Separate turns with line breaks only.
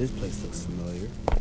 This place looks familiar.